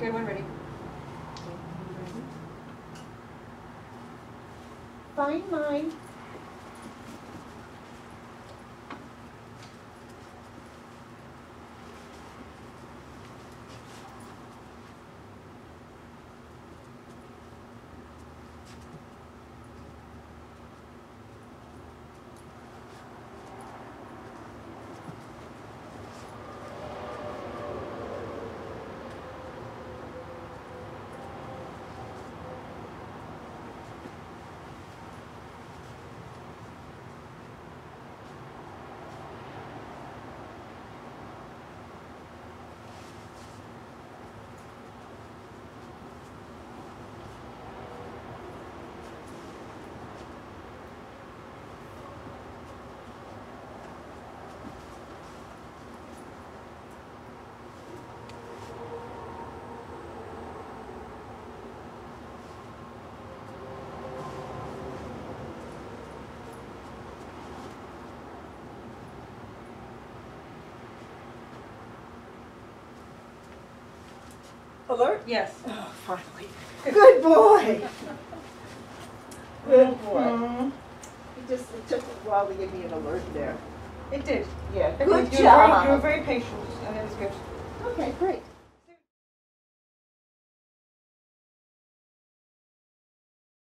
Okay, one, ready. Find mine. Alert? Yes. Oh, finally. Good boy. Good boy. Mhm. It just, it took a while to give me an alert there. It did. Yeah, You were good very- You were very patient, and it was good. Okay, great.